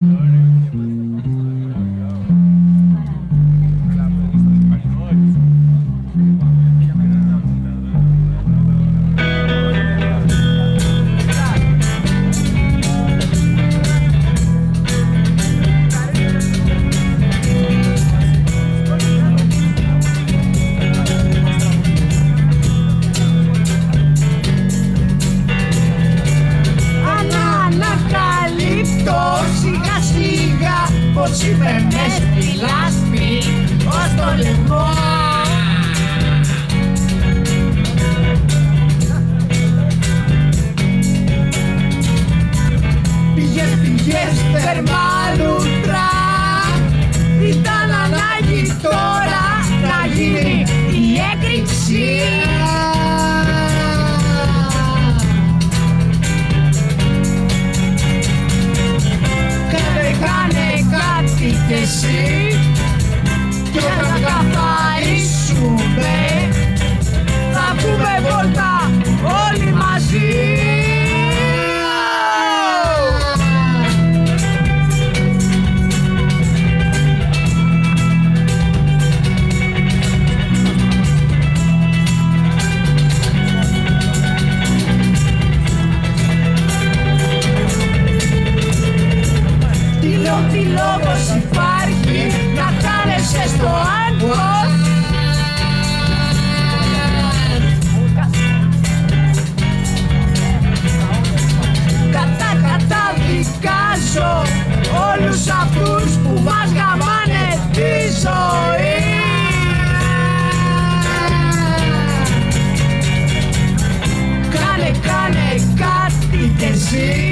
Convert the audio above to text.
Lord, είμαι μες στη λάσπη ως το λαιμό. Πηγές, πηγές, θερμάλουτρα Ήταν ανάγκη τώρα να γίνει η έκρηξη Τι λέω, τι λόγος υπάρχει να χάνεσαι στο άγχος. Κατά καταδικάζω όλους αυτούς που μας γαμάνε τη ζωή. Κάνε, κάνε κάτι κι εσύ